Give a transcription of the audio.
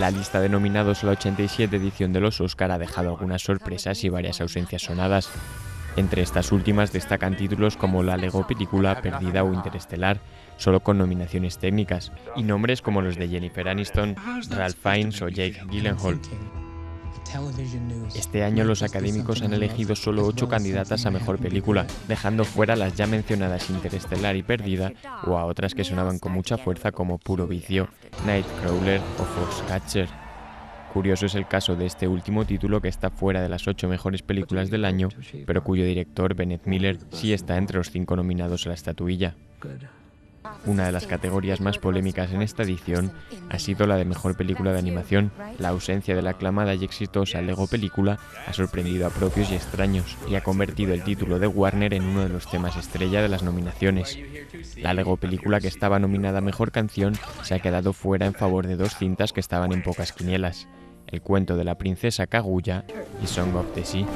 La lista de nominados a la 87 edición de los Oscar ha dejado algunas sorpresas y varias ausencias sonadas. Entre estas últimas destacan títulos como La Lego Película, Perdida o Interestelar, solo con nominaciones técnicas, y nombres como los de Jennifer Aniston, Ralph Fiennes o Jake Gyllenhaal. Este año los académicos han elegido solo ocho candidatas a mejor película, dejando fuera las ya mencionadas Interestelar y Perdida o a otras que sonaban con mucha fuerza como Puro Vicio, Nightcrawler o Foxcatcher. Curioso es el caso de este último título que está fuera de las ocho mejores películas del año, pero cuyo director, Bennett Miller, sí está entre los cinco nominados a la estatuilla. Una de las categorías más polémicas en esta edición ha sido la de mejor película de animación. La ausencia de la aclamada y exitosa Lego película ha sorprendido a propios y extraños y ha convertido el título de Warner en uno de los temas estrella de las nominaciones. La Lego película que estaba nominada a mejor canción se ha quedado fuera en favor de dos cintas que estaban en pocas quinielas: El cuento de la princesa Kaguya y Song of the Sea.